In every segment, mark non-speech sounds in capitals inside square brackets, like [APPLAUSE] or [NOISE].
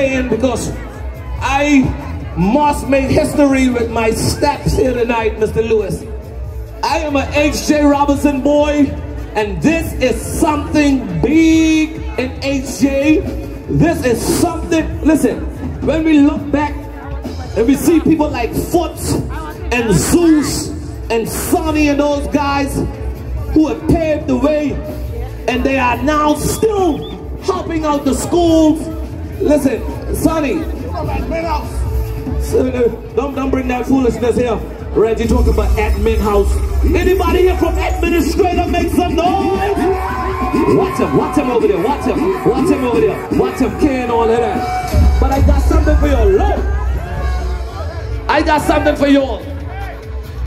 saying because I must make history with my steps here tonight, Mr. Lewis. I am an H.J. Robinson boy, and this is something big in H.J. This is something, listen, when we look back and we see people like Foots and Zeus and Sonny and those guys who have paved the way and they are now still helping out the schools. Listen, Sonny, uh, don't, don't bring that foolishness here. Reggie talking about admin house. Anybody here from administrator make some noise? Watch him, watch him over there, watch him, watch him over there, watch him can all of that. But I got something for you, look. I got something for you all.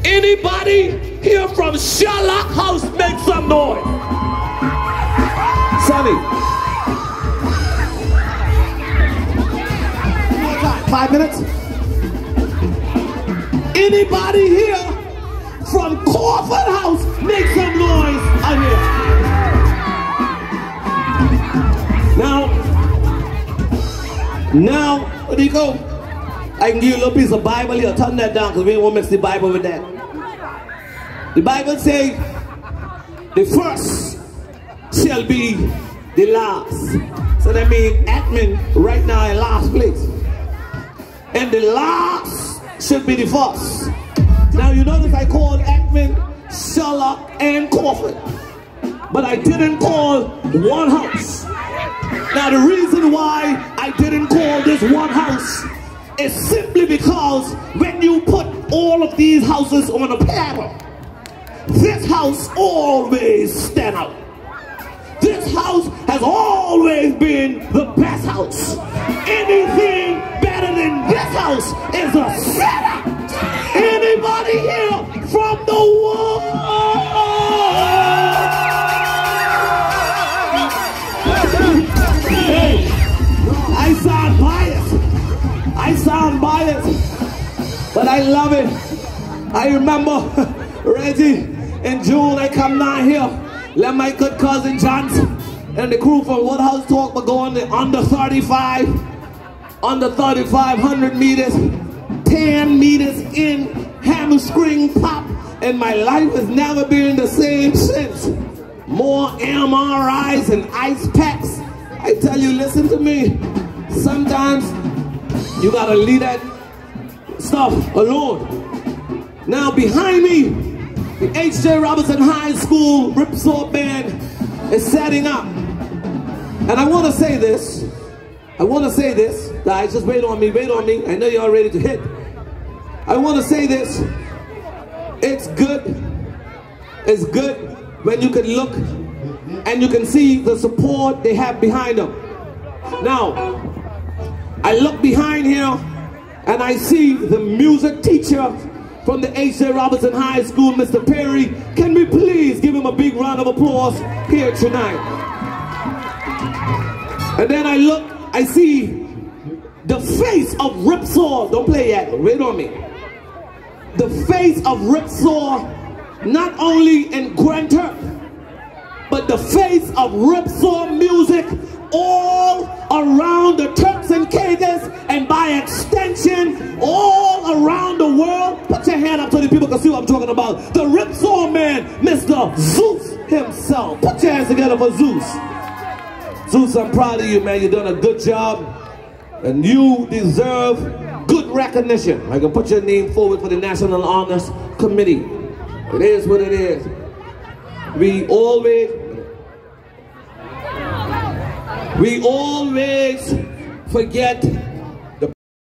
Anybody here from Sherlock House make some noise? Sonny. Five minutes. Anybody here from Crawford House make some noise out here? Now, now, where do you go? I can give you a little piece of Bible here. Turn that down because we to mix the Bible with that. The Bible says the first shall be the last. So that means admin right now in last place. And the last should be the first. Now you notice I called admin, Sherlock, and Crawford. But I didn't call one house. Now the reason why I didn't call this one house is simply because when you put all of these houses on a pattern, this house always stand out. This house has always been the best house. Anything this house is a setup. Anybody here from the world? Hey, I sound biased. I sound biased, but I love it. I remember [LAUGHS] Reggie in June. I come down here, let my good cousin Johnson and the crew from Woodhouse Talk but go on the under 35, under 3500 meters, 10 meters in hamstring pop, and my life has never been the same since. More MRIs and ice packs. I tell you, listen to me. Sometimes you gotta leave that stuff alone. Now behind me, the H.J. Robinson High School Ripsaw Band is setting up. And I want to say this. I want to say this. Guys, just wait on me, wait on me. I know you're ready to hit. I want to say this. It's good. It's good when you can look and you can see the support they have behind them. Now, I look behind here and I see the music teacher from the H.J. Robinson High School, Mr. Perry. Can we please give him a big round of applause here tonight? And then I look, I see the face of Ripsaw. Don't play yet, wait on me. The face of Ripsaw, not only in Grand Turk, but the face of Ripsaw music all around the Turks and Caicos and by extension all around the world. Put your hand up so the people can see what I'm talking about. The Ripsaw man, Mr. Zeus himself. Put your hands together for Zeus. Zeus, I'm proud of you, man. You've done a good job and you deserve good recognition. I can put your name forward for the National Honors Committee. It is what it is. We always we always forget